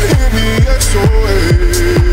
baby, SOS.